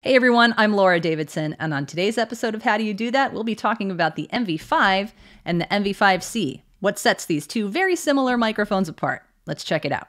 Hey everyone, I'm Laura Davidson, and on today's episode of How Do You Do That, we'll be talking about the MV5 and the MV5C. What sets these two very similar microphones apart? Let's check it out.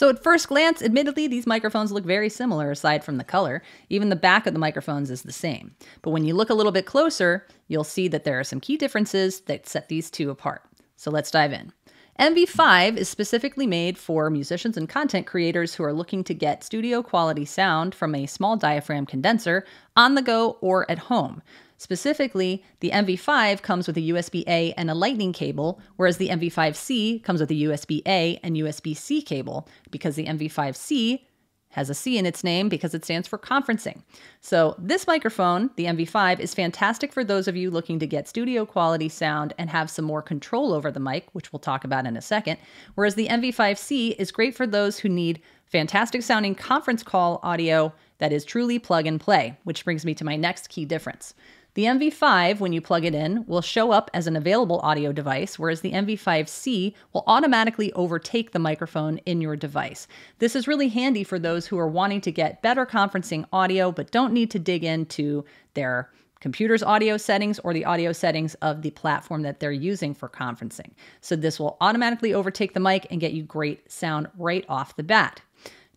So, at first glance, admittedly, these microphones look very similar aside from the color. Even the back of the microphones is the same. But when you look a little bit closer, you'll see that there are some key differences that set these two apart. So, let's dive in. MV5 is specifically made for musicians and content creators who are looking to get studio quality sound from a small diaphragm condenser on the go or at home. Specifically, the MV5 comes with a USB A and a Lightning cable, whereas the MV5C comes with a USB A and USB C cable, because the MV5C has a C in its name because it stands for conferencing. So, this microphone, the MV5, is fantastic for those of you looking to get studio quality sound and have some more control over the mic, which we'll talk about in a second. Whereas the MV5C is great for those who need fantastic sounding conference call audio that is truly plug and play, which brings me to my next key difference. The MV5, when you plug it in, will show up as an available audio device, whereas the MV5C will automatically overtake the microphone in your device. This is really handy for those who are wanting to get better conferencing audio but don't need to dig into their computer's audio settings or the audio settings of the platform that they're using for conferencing. So this will automatically overtake the mic and get you great sound right off the bat.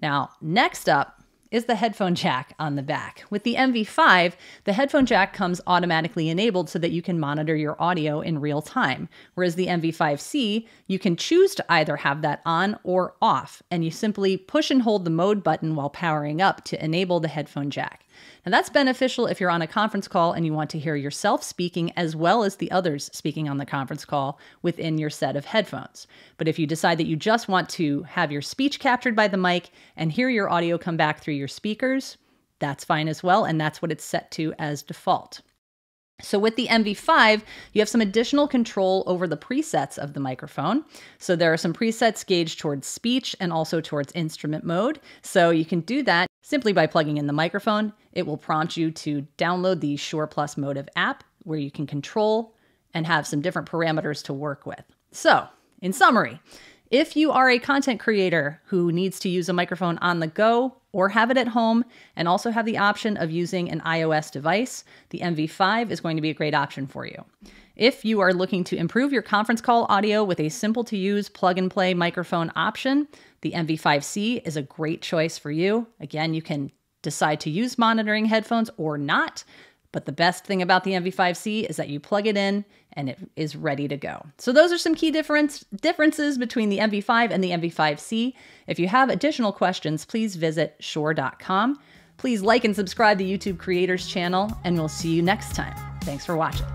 Now, next up, is the headphone jack on the back. With the MV5, the headphone jack comes automatically enabled so that you can monitor your audio in real time. Whereas the MV5C, you can choose to either have that on or off, and you simply push and hold the mode button while powering up to enable the headphone jack. And that's beneficial if you're on a conference call and you want to hear yourself speaking as well as the others speaking on the conference call within your set of headphones. But if you decide that you just want to have your speech captured by the mic and hear your audio come back through your speakers, that's fine as well. And that's what it's set to as default. So with the MV5, you have some additional control over the presets of the microphone. So there are some presets gauged towards speech and also towards instrument mode. So you can do that simply by plugging in the microphone. It will prompt you to download the Shure Plus MOTIV app where you can control and have some different parameters to work with. So, in summary, if you are a content creator who needs to use a microphone on the go or have it at home and also have the option of using an iOS device, the MV5 is going to be a great option for you. If you are looking to improve your conference call audio with a simple to use plug and play microphone option, the MV5C is a great choice for you. Again, you can decide to use monitoring headphones or not. But the best thing about the MV5C is that you plug it in and it is ready to go. So those are some key difference differences between the MV5 and the MV5C. If you have additional questions, please visit shure.com. Please like and subscribe to YouTube Creators channel, and we'll see you next time. Thanks for watching.